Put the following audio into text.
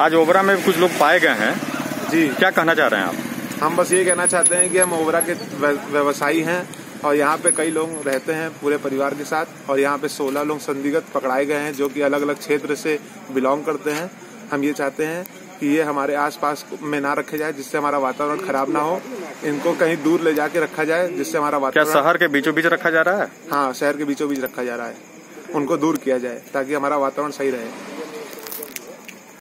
आज ओबरा में कुछ लोग पाए गए हैं। जी। क्या कहना चाह रहे हैं आप? हम बस ये कहना चाहते हैं कि हम ओबरा के व्यवसायी हैं और यहाँ पे कई लोग रहते हैं पूरे परिवार के साथ और यहाँ पे 16 लोग संदिग्ध पकड़ाए गए हैं जो कि अलग अलग क्षेत्र से बिलोंग करते हैं। हम ये चाहते हैं कि ये हमारे आसपास में ना रखे जाए जिससे हमारा वातावरण खराब ना हो। इनको कहीं दूर ले जाके रखा जाए जिससे हमारा वातावरण शहर के बीचों बीच रखा जा रहा है? हाँ शहर के बीचों बीच रखा जा रहा है। उनको दूर किया जाए ताकि हमारा वातावरण सही रहे।